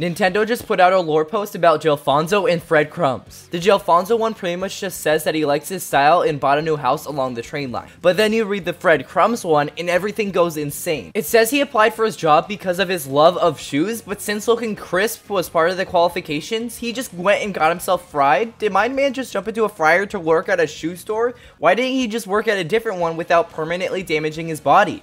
Nintendo just put out a lore post about Jelfonzo and Fred Crumbs. The Jelfonzo one pretty much just says that he likes his style and bought a new house along the train line. But then you read the Fred Crumbs one and everything goes insane. It says he applied for his job because of his love of shoes, but since looking crisp was part of the qualifications, he just went and got himself fried. Did my man just jump into a fryer to work at a shoe store? Why didn't he just work at a different one without permanently damaging his body?